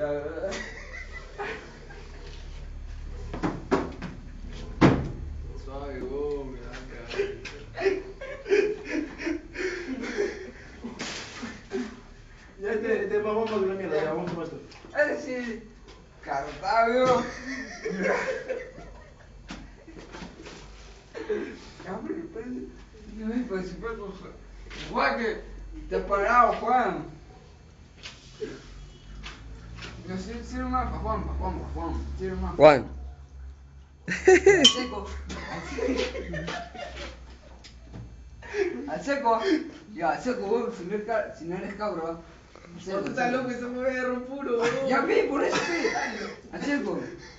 Suave, oh, me da Ya este, este es más bomba que una mierda, ya vamos a esto. Es decir, Cartagio. Ya, hombre, pues, no, pues, pues, pues, Juan, que te has parado, Juan. No, sirve más para Juan, para Juan, para Juan. Sirve más. Juan. Al seco. Al seco. Ya, al seco, vos, si no eres, ca- si no eres cabro. al estás loco, somos berro puro, weón. Ya vi, por eso vi. Al seco.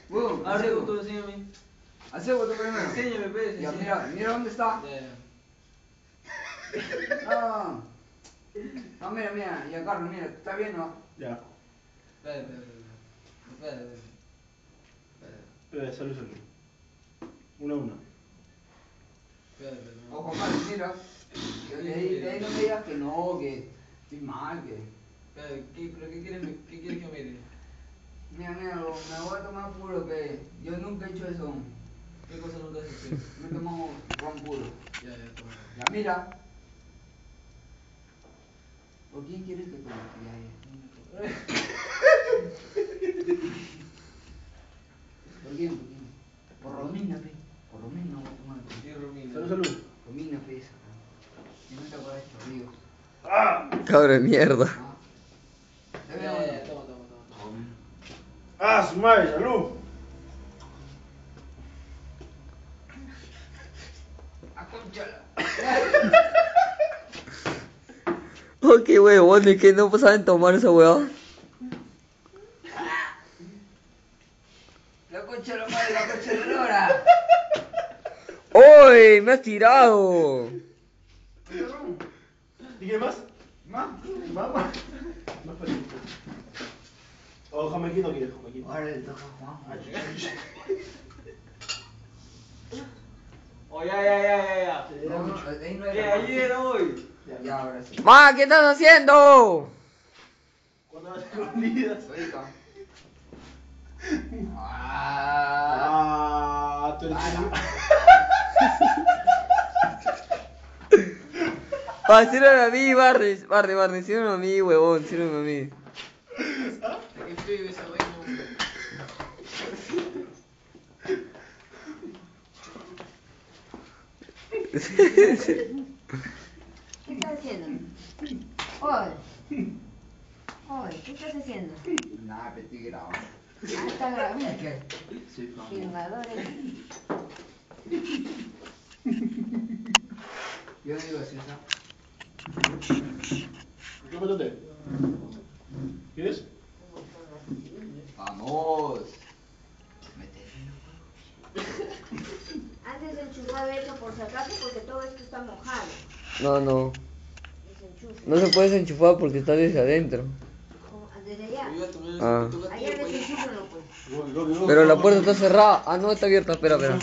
Vos, al seco. tú enséñame. Al seco tú primero. Enséñame, pues. Ya, mira, mira dónde está. Ya, ya. No. No, mira, mira, y Carlos, mira, está bien, ¿no? Ya, Espera, espera, espera. Salud, salud. Una a espera. Ojo, Carlos, mira. De ahí, de ahí no me digas que no, que estoy mal, que... Espera, ¿qué, pero qué quieres, qué quieres que mire? Mira, mira, lo- me voy a tomar puro, que yo nunca he hecho eso. ¿Qué cosa nunca has hecho? Me he tomado ron puro. Ya, ya, toma. Ya, mira. ¿Por quién quieres que tome? Ya, ya. ¿Por quién? ¿Por quién? Por Romina, pe. Por Romina voy a tomar. pe. Sí, Romina. Salud, salud. Romina, pe, esa. Si no te acuerdas de Chorrillos. ¡Ah! Cabra de mierda. ¿Ah? ¿Te Ya, ya, ya, toma, toma, toma. ¡Ah, su madre, salud! ¡A conchala! Oh, qué huevón, es que no saben tomar esa weá. ¡La conchala madre, la conchalora! ¡Uy! ¡Me has tirado! ¿Y qué más? ¿Más? Más, más. Más palito. Oh, jamequito quieres, jamequito. Ahora le toca a Juan. Oh, ya, ya, ya, ya, ya. No, no, ahí no ¿Qué? era. Ayer, hoy. Ya, ahora sí. ¡Ma! ¿Qué estás haciendo? ¿Cuándo vas a escondidas? Ah. Ah, tú eres Ah, sírveme a mí, Barney. Barney, Barney, sírveme a mí, huevón, sírveme a mí. ¿Qué estás haciendo? Oye. Oye, ¿qué estás haciendo? Nada, te estoy grabando. Ah, está grabando. Soy. Filmadores. Yo no digo así, ¿sabes? ¿Qué? ¿Quieres? Vamos. Antes de enchufar eso por si acaso porque todo esto está mojado. No, no. No se puede desenchufar porque está desde adentro. Go. Pero la puerta está cerrada. Ah, no, está abierta. Espera, espera.